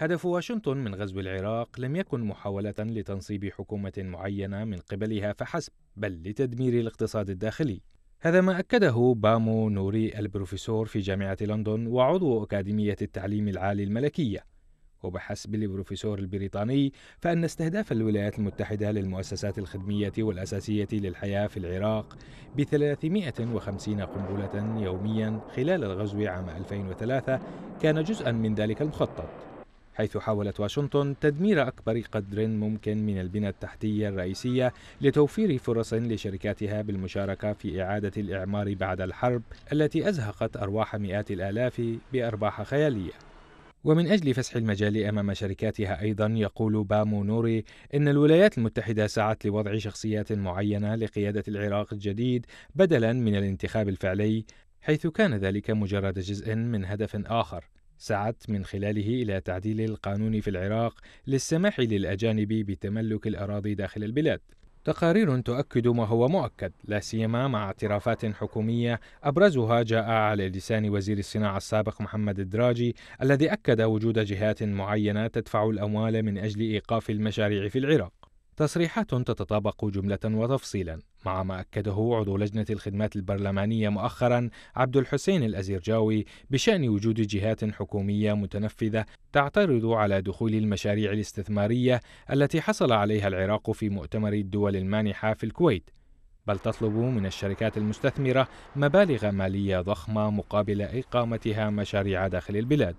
هدف واشنطن من غزو العراق لم يكن محاولة لتنصيب حكومة معينة من قبلها فحسب، بل لتدمير الاقتصاد الداخلي. هذا ما أكده بامو نوري البروفيسور في جامعة لندن وعضو أكاديمية التعليم العالي الملكية. وبحسب البروفيسور البريطاني فإن استهداف الولايات المتحدة للمؤسسات الخدمية والأساسية للحياة في العراق ب 350 قنبلة يوميا خلال الغزو عام 2003 كان جزءا من ذلك المخطط حيث حاولت واشنطن تدمير أكبر قدر ممكن من البنى التحتية الرئيسية لتوفير فرص لشركاتها بالمشاركة في إعادة الإعمار بعد الحرب التي أزهقت أرواح مئات الآلاف بأرباح خيالية. ومن أجل فسح المجال أمام شركاتها أيضا يقول بامو نوري إن الولايات المتحدة سعت لوضع شخصيات معينة لقيادة العراق الجديد بدلا من الانتخاب الفعلي حيث كان ذلك مجرد جزء من هدف آخر. سعت من خلاله إلى تعديل القانون في العراق للسماح للأجانب بتملك الأراضي داخل البلاد. تقارير تؤكد ما هو مؤكد لا سيما مع اعترافات حكومية أبرزها جاء على لسان وزير الصناعة السابق محمد الدراجي الذي أكد وجود جهات معينة تدفع الأموال من أجل إيقاف المشاريع في العراق. تصريحات تتطابق جملة وتفصيلا. مع ما أكده عضو لجنة الخدمات البرلمانية مؤخرا عبد الحسين الأزيرجاوي بشأن وجود جهات حكومية متنفذة تعترض على دخول المشاريع الاستثمارية التي حصل عليها العراق في مؤتمر الدول المانحة في الكويت. بل تطلب من الشركات المستثمرة مبالغ مالية ضخمة مقابل إقامتها مشاريع داخل البلاد.